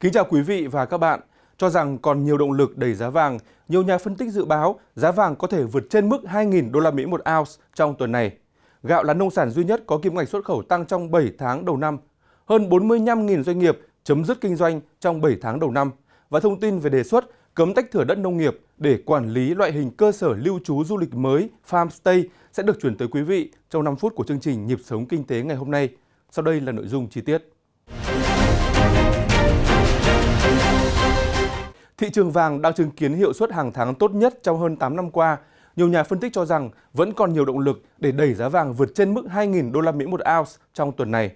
Kính chào quý vị và các bạn. Cho rằng còn nhiều động lực đẩy giá vàng, nhiều nhà phân tích dự báo giá vàng có thể vượt trên mức 2.000 đô la Mỹ một ounce trong tuần này. Gạo là nông sản duy nhất có kim ngạch xuất khẩu tăng trong 7 tháng đầu năm. Hơn 45.000 doanh nghiệp chấm dứt kinh doanh trong 7 tháng đầu năm. Và thông tin về đề xuất cấm tách thửa đất nông nghiệp để quản lý loại hình cơ sở lưu trú du lịch mới farmstay sẽ được chuyển tới quý vị trong 5 phút của chương trình Nhịp sống kinh tế ngày hôm nay. Sau đây là nội dung chi tiết. Thị trường vàng đang chứng kiến hiệu suất hàng tháng tốt nhất trong hơn 8 năm qua. Nhiều nhà phân tích cho rằng vẫn còn nhiều động lực để đẩy giá vàng vượt trên mức 2.000 đô la Mỹ một ounce trong tuần này.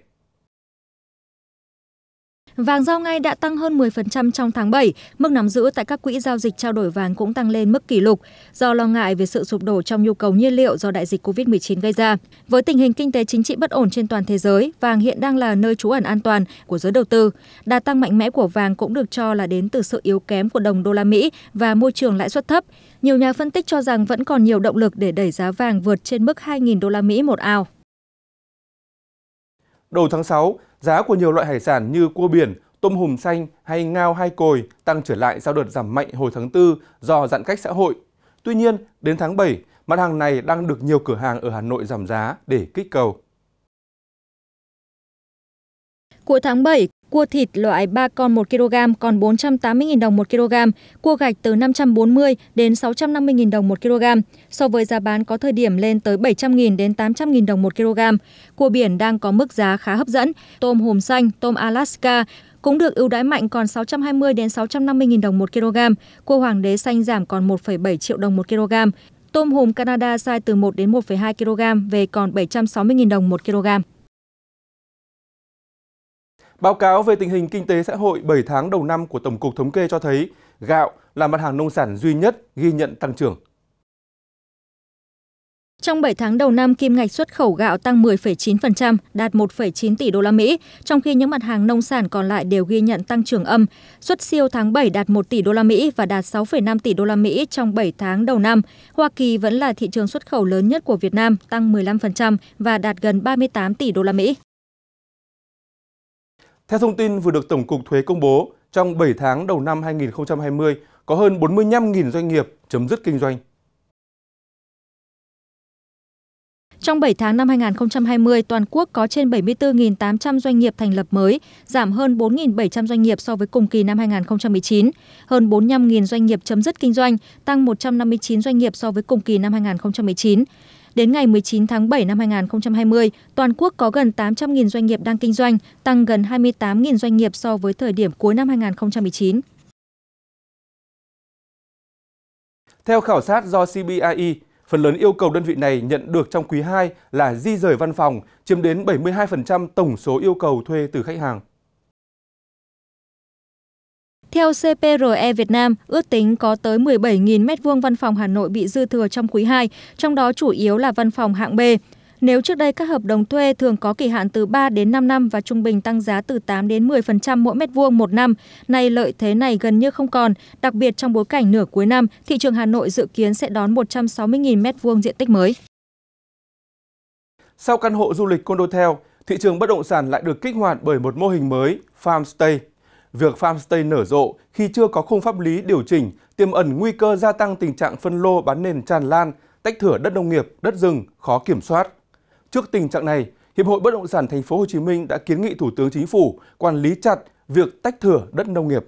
Vàng giao ngay đã tăng hơn 10% trong tháng 7, mức nắm giữ tại các quỹ giao dịch trao đổi vàng cũng tăng lên mức kỷ lục do lo ngại về sự sụp đổ trong nhu cầu nhiên liệu do đại dịch Covid-19 gây ra. Với tình hình kinh tế chính trị bất ổn trên toàn thế giới, vàng hiện đang là nơi trú ẩn an toàn của giới đầu tư. Đà tăng mạnh mẽ của vàng cũng được cho là đến từ sự yếu kém của đồng đô la Mỹ và môi trường lãi suất thấp. Nhiều nhà phân tích cho rằng vẫn còn nhiều động lực để đẩy giá vàng vượt trên mức 2.000 đô la Mỹ một ao. Đầu tháng 6, giá của nhiều loại hải sản như cua biển, tôm hùm xanh hay ngao hai cồi tăng trở lại sau đợt giảm mạnh hồi tháng 4 do giãn cách xã hội. Tuy nhiên, đến tháng 7, mặt hàng này đang được nhiều cửa hàng ở Hà Nội giảm giá để kích cầu. Cuối tháng 7, cua thịt loại 3 con 1 kg còn 480.000 đồng 1 kg, cua gạch từ 540 đến 650.000 đồng 1 kg, so với giá bán có thời điểm lên tới 700.000 đến 800.000 đồng 1 kg. Cua biển đang có mức giá khá hấp dẫn, tôm hùm xanh, tôm Alaska cũng được ưu đãi mạnh còn 620 đến 650.000 đồng 1 kg, cua hoàng đế xanh giảm còn 1,7 triệu đồng 1 kg. Tôm hùm Canada sai từ 1 đến 1,2 kg về còn 760.000 đồng 1 kg. Báo cáo về tình hình kinh tế xã hội 7 tháng đầu năm của Tổng cục Thống kê cho thấy gạo là mặt hàng nông sản duy nhất ghi nhận tăng trưởng. Trong 7 tháng đầu năm, kim ngạch xuất khẩu gạo tăng 10,9%, đạt 1,9 tỷ đô la Mỹ, trong khi những mặt hàng nông sản còn lại đều ghi nhận tăng trưởng âm. Xuất siêu tháng 7 đạt 1 tỷ đô la Mỹ và đạt 6,5 tỷ đô la Mỹ trong 7 tháng đầu năm. Hoa Kỳ vẫn là thị trường xuất khẩu lớn nhất của Việt Nam, tăng 15% và đạt gần 38 tỷ đô la Mỹ. Theo thông tin vừa được Tổng cục Thuế công bố, trong 7 tháng đầu năm 2020 có hơn 45.000 doanh nghiệp chấm dứt kinh doanh. Trong 7 tháng năm 2020, toàn quốc có trên 74.800 doanh nghiệp thành lập mới, giảm hơn 4.700 doanh nghiệp so với cùng kỳ năm 2019. Hơn 45.000 doanh nghiệp chấm dứt kinh doanh, tăng 159 doanh nghiệp so với cùng kỳ năm 2019. Đến ngày 19 tháng 7 năm 2020, toàn quốc có gần 800.000 doanh nghiệp đang kinh doanh, tăng gần 28.000 doanh nghiệp so với thời điểm cuối năm 2019. Theo khảo sát do CBRE, phần lớn yêu cầu đơn vị này nhận được trong quý 2 là di rời văn phòng, chiếm đến 72% tổng số yêu cầu thuê từ khách hàng. Theo CPRE Việt Nam, ước tính có tới 17.000 m2 văn phòng Hà Nội bị dư thừa trong quý 2, trong đó chủ yếu là văn phòng hạng B. Nếu trước đây các hợp đồng thuê thường có kỳ hạn từ 3 đến 5 năm và trung bình tăng giá từ 8 đến 10% mỗi mét vuông một năm, nay lợi thế này gần như không còn, đặc biệt trong bối cảnh nửa cuối năm, thị trường Hà Nội dự kiến sẽ đón 160.000 mét vuông diện tích mới. Sau căn hộ du lịch Condotel, thị trường bất động sản lại được kích hoạt bởi một mô hình mới, Farmstay. Việc farmstay nở rộ khi chưa có khung pháp lý điều chỉnh tiềm ẩn nguy cơ gia tăng tình trạng phân lô bán nền tràn lan, tách thửa đất nông nghiệp, đất rừng khó kiểm soát. Trước tình trạng này, Hiệp hội Bất động sản Thành phố Hồ Chí Minh đã kiến nghị Thủ tướng Chính phủ quản lý chặt việc tách thửa đất nông nghiệp.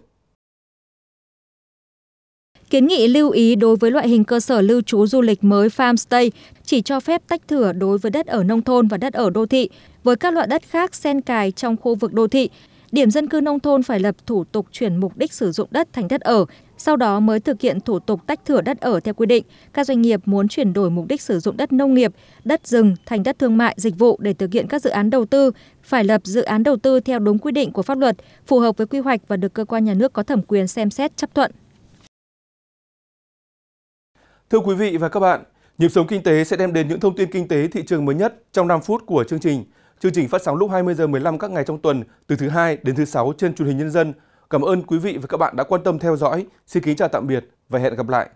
Kiến nghị lưu ý đối với loại hình cơ sở lưu trú du lịch mới farmstay chỉ cho phép tách thửa đối với đất ở nông thôn và đất ở đô thị. Với các loại đất khác xen cài trong khu vực đô thị, điểm dân cư nông thôn phải lập thủ tục chuyển mục đích sử dụng đất thành đất ở, sau đó mới thực hiện thủ tục tách thửa đất ở theo quy định. Các doanh nghiệp muốn chuyển đổi mục đích sử dụng đất nông nghiệp, đất rừng thành đất thương mại, dịch vụ để thực hiện các dự án đầu tư, phải lập dự án đầu tư theo đúng quy định của pháp luật, phù hợp với quy hoạch và được cơ quan nhà nước có thẩm quyền xem xét chấp thuận. Thưa quý vị và các bạn, Nhịp sống kinh tế sẽ đem đến những thông tin kinh tế thị trường mới nhất trong 5 phút của chương trình. Chương trình phát sóng lúc 20 giờ 15 các ngày trong tuần, từ thứ hai đến thứ sáu trên truyền hình nhân dân. Cảm ơn quý vị và các bạn đã quan tâm theo dõi. Xin kính chào tạm biệt và hẹn gặp lại.